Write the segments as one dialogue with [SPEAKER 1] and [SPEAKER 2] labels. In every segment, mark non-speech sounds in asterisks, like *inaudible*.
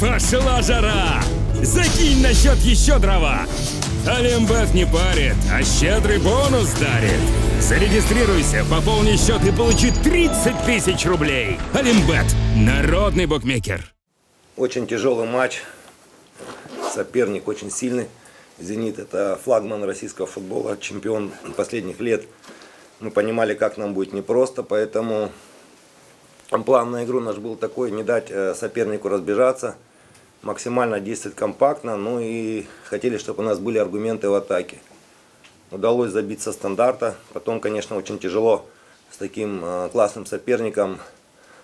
[SPEAKER 1] Пошла жара! Закинь на счет еще дрова! Олимбет не парит, а щедрый бонус дарит. Зарегистрируйся, пополни счет и получи 30 тысяч рублей. Олимбет – народный букмекер.
[SPEAKER 2] Очень тяжелый матч. Соперник очень сильный. «Зенит» – это флагман российского футбола, чемпион последних лет. Мы понимали, как нам будет непросто, поэтому план на игру наш был такой, не дать э, сопернику разбежаться, максимально действовать компактно, ну и хотели, чтобы у нас были аргументы в атаке. Удалось забить со стандарта, потом, конечно, очень тяжело с таким э, классным соперником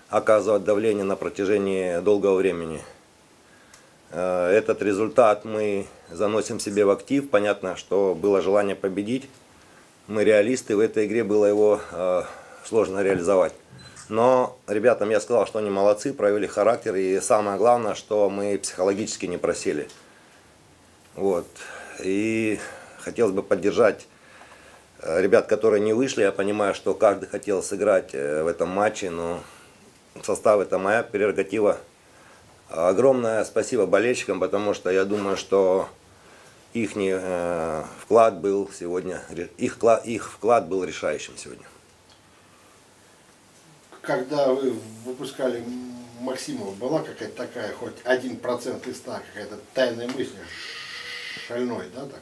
[SPEAKER 2] оказывать давление на протяжении долгого времени. Э, этот результат мы заносим себе в актив. Понятно, что было желание победить. Мы реалисты, в этой игре было его сложно реализовать. Но ребятам я сказал, что они молодцы, проявили характер. И самое главное, что мы психологически не просели. Вот. И хотелось бы поддержать э, ребят, которые не вышли. Я понимаю, что каждый хотел сыграть э, в этом матче, но состав это моя прерогатива. Огромное спасибо болельщикам, потому что я думаю, что их э, вклад был сегодня, их, их вклад был решающим сегодня
[SPEAKER 3] когда вы выпускали Максимова, была какая-то такая, хоть один процент листа, какая-то тайная мысль, шальной, да, так?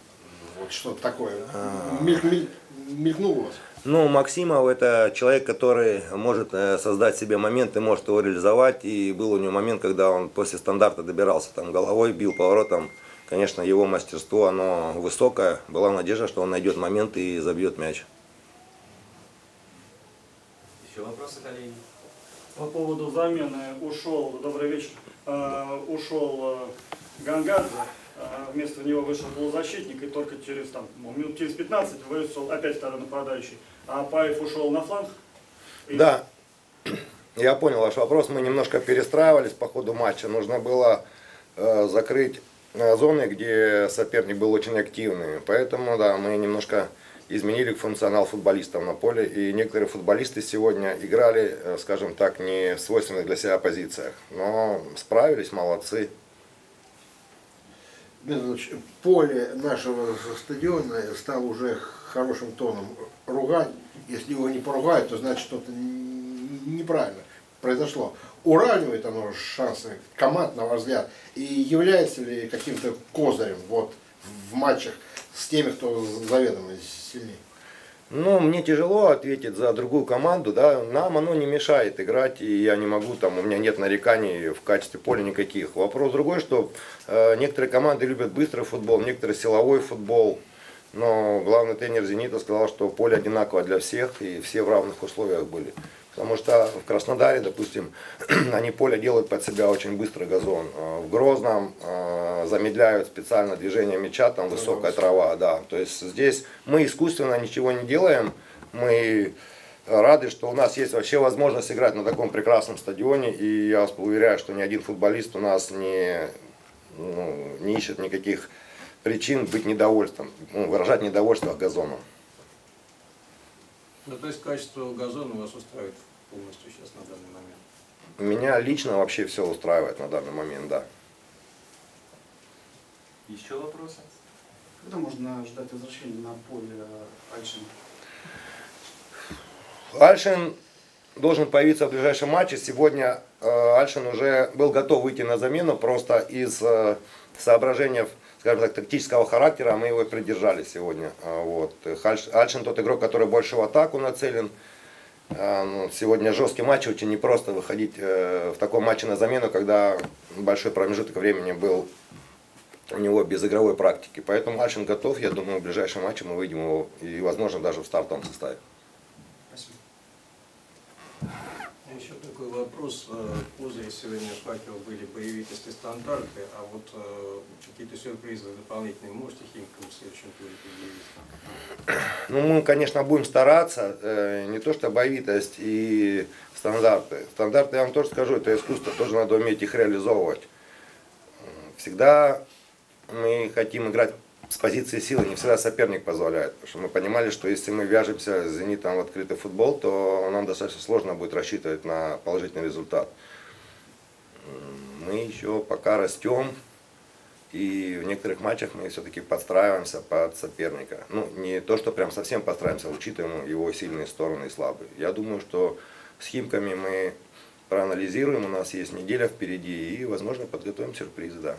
[SPEAKER 3] Вот что-то такое. А. мелькнуло у вас?
[SPEAKER 2] Ну, Максимов это человек, который может э, создать себе момент и может его реализовать. И был у него момент, когда он после стандарта добирался там головой, бил поворотом. Конечно, его мастерство, оно высокое. Была надежда, что он найдет момент и забьет мяч.
[SPEAKER 4] Еще вопросы, коллеги?
[SPEAKER 5] По поводу замены ушел, добрый вечер, э, ушел э, Гангадзе, э, вместо него вышел полузащитник и только через, там, минут через 15 вышел опять второй нападающий. А Паев ушел на фланг?
[SPEAKER 2] И... Да, я понял ваш вопрос. Мы немножко перестраивались по ходу матча. Нужно было э, закрыть э, зоны, где соперник был очень активный. Поэтому, да, мы немножко изменили функционал футболистов на поле. И некоторые футболисты сегодня играли, э, скажем так, не в свойственных для себя позициях. Но справились, молодцы.
[SPEAKER 3] Поле нашего стадиона стало уже хорошим тоном ругать. Если его не поругают, то значит что-то неправильно произошло. Уравнивает оно шансы команд, на ваш взгляд, и является ли каким-то козырем вот, в матчах с теми, кто заведомо сильнее?
[SPEAKER 2] Ну, мне тяжело ответить за другую команду, да, нам оно не мешает играть, и я не могу, там, у меня нет нареканий в качестве поля никаких. Вопрос другой, что э, некоторые команды любят быстрый футбол, некоторые силовой футбол, но главный тренер «Зенита» сказал, что поле одинаково для всех, и все в равных условиях были. Потому что в Краснодаре, допустим, *clears throat* они поле делают под себя очень быстрый газон. А в Грозном э, замедляют специально движение мяча, там высокая трава, да. То есть здесь мы искусственно ничего не делаем, мы рады, что у нас есть вообще возможность играть на таком прекрасном стадионе. И я вас уверяю, что ни один футболист у нас не, ну, не ищет никаких причин быть недовольством, ну, выражать недовольство газоном.
[SPEAKER 4] Ну, то есть качество газона вас устраивает полностью сейчас на данный момент?
[SPEAKER 2] Меня лично вообще все устраивает на данный момент, да.
[SPEAKER 4] Еще вопросы?
[SPEAKER 6] Когда можно ждать возвращения на поле Альшина?
[SPEAKER 2] Альшин должен появиться в ближайшем матче. Сегодня э, Альшин уже был готов выйти на замену, просто из э, соображений скажем так, тактического характера, а мы его придержали сегодня. А, вот. Альшин тот игрок, который больше в атаку нацелен. А, ну, сегодня жесткий матч, очень непросто выходить э, в таком матче на замену, когда большой промежуток времени был у него без игровой практики. Поэтому Альшин готов, я думаю, в ближайшем матче мы выйдем его и, возможно, даже в стартовом составе.
[SPEAKER 4] Такой вопрос. Э, Козыри сегодня факел были боевитости стандарты, а вот э, какие-то сюрпризы дополнительные можете Химкам в следующем туре предъявить?
[SPEAKER 2] Ну, мы, конечно, будем стараться. Э, не то, что боевитость и стандарты. Стандарты, я вам тоже скажу, это искусство, тоже надо уметь их реализовывать. Всегда мы хотим играть с позиции силы не всегда соперник позволяет. Потому что мы понимали, что если мы вяжемся с «Зенитом» в открытый футбол, то нам достаточно сложно будет рассчитывать на положительный результат. мы еще пока растем, и в некоторых матчах мы все-таки подстраиваемся под соперника. Ну, не то, что прям совсем подстраиваемся, учитываем его сильные стороны и слабые. Я думаю, что с Химками мы проанализируем, у нас есть неделя впереди, и, возможно, подготовим сюрпризы, да.